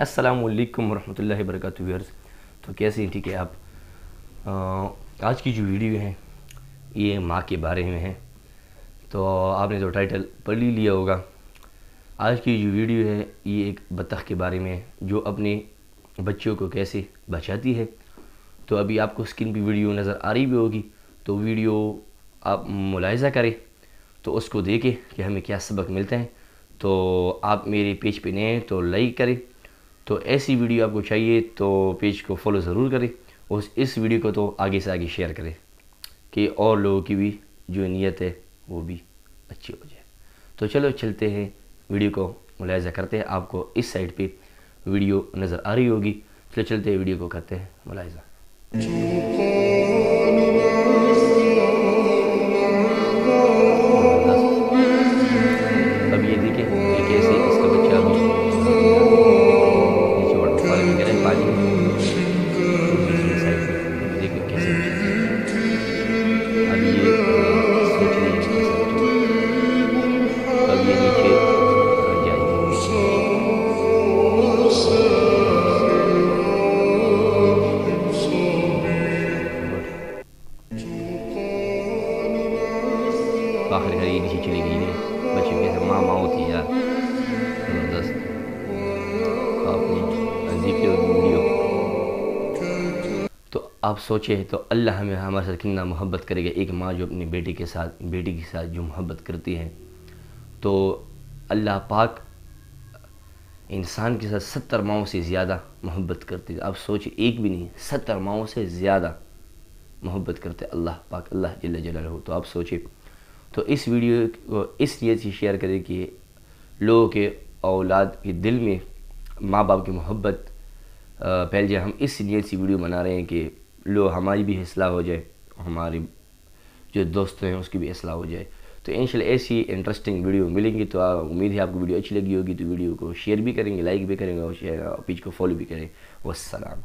अस्सलाम वालेकुम रहमतुल्लाहि वबरकातुहू व्यूअर्स। तो कैसे हैं? ठीक है आप आ, आज की जो वीडियो है ये माँ के बारे में है। तो आपने तो टाइटल पढ़ ही लिया होगा आज की जो वीडियो है ये एक बतख के बारे में है जो अपने बच्चों को कैसे बचाती है। तो अभी आपको स्क्रीन पे वीडियो नज़र आ रही भी होगी तो वीडियो आप मुलायजा करें तो उसको देखें कि हमें क्या सबक मिलते हैं। तो आप मेरे पेज पे नए हैं तो लाइक करें तो ऐसी वीडियो आपको चाहिए तो पेज को फॉलो ज़रूर करें और इस वीडियो को तो आगे से आगे शेयर करें कि और लोगों की भी जो नीयत है, वो भी अच्छी हो जाए। तो चलो चलते हैं, वीडियो को मुलायजा करते हैं। आपको इस साइड पे वीडियो नज़र आ रही होगी। चलो चलते हैं, वीडियो को करते हैं मुलायजा। घर ये नीचे चली गई है बच्चे कैसे माँ माँ होती है यार ज़बरदस्त तो आप सोचे तो अल्लाह हमें, हमारे साथ कितना मोहब्बत करेगा। एक माँ जो अपनी बेटी के साथ, बेटी के साथ जो मोहब्बत करती है तो अल्लाह पाक इंसान के साथ सत्तर माओं से ज़्यादा मोहब्बत करती है। आप सोचिए, एक भी नहीं, सत्तर माओं से ज़्यादा मोहब्बत करते अल्लाह पाक, अल्लाह जल्ल जलालहू। तो आप सोचिए तो इस वीडियो को इस नीयत से शेयर करें कि लोगों के औलाद के दिल में माँ बाप की मोहब्बत पहले हम इस नीयत से वीडियो बना रहे हैं कि लोग हमारी भी असलाह हो जाए, हमारे जो दोस्त हैं उसकी भी असलाह हो जाए। तो इन ऐसी इंटरेस्टिंग वीडियो मिलेंगी। तो उम्मीद है आपको वीडियो अच्छी लगी होगी। तो वीडियो को शेयर भी करेंगे लाइक भी करेंगे और पेज को फॉलो भी करें। वसलाम